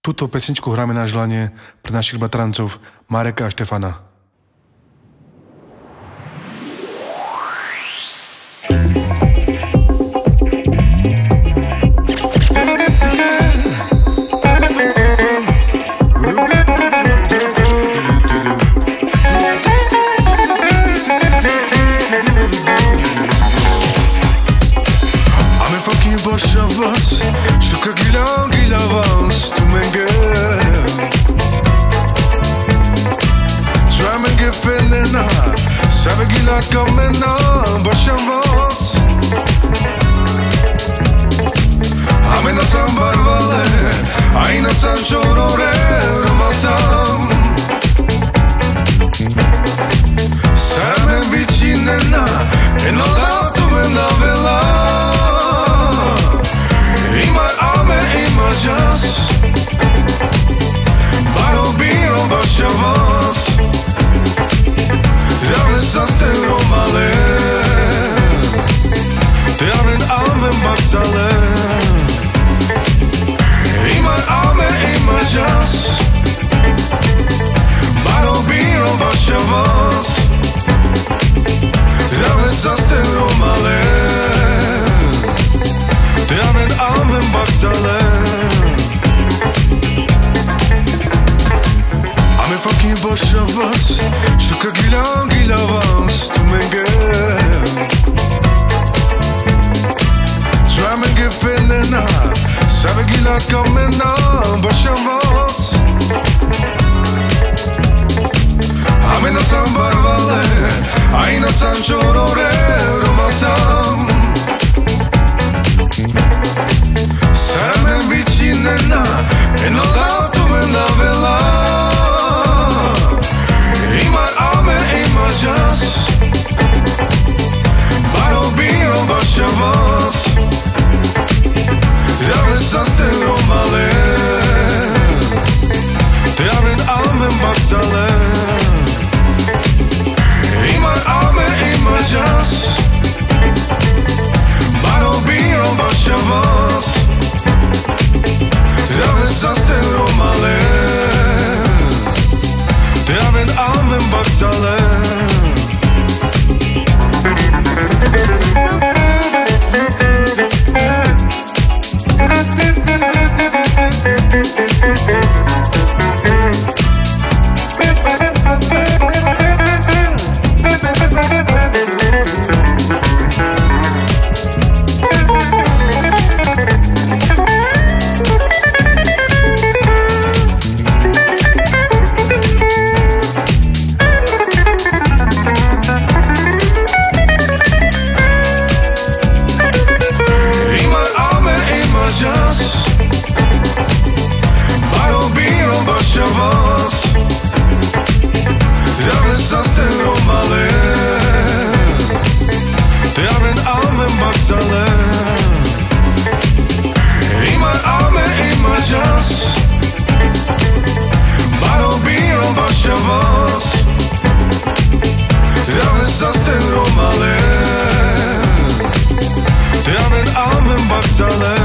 Túto pesničku hráme na želanie pre našich bratrancov Mareka a Štefana. Thank you. là comme un homme, bah j'avance. Amène-nous en բացալը Իմը ամը իմը ջաս Բարոբինո բաշավաս Դրավես աստեն ռոմալը Դրավեն ամեն բացալը Ամեն վակին բաշավաս Շուկա գիլան գիլավաս Դու մենք է Schwärmen gewinnen, sage Gila, komm in nah, Boschamon. bacalı İmar abi imar caz Baro bio vaša vas Traven saste romale Traven almen bacalı je was, alleen, ist das der normale. Dran in Armen Maxale. Immer Arme, immer Jazz. Barobier was je was, dan ist das der normale. Dran in Armen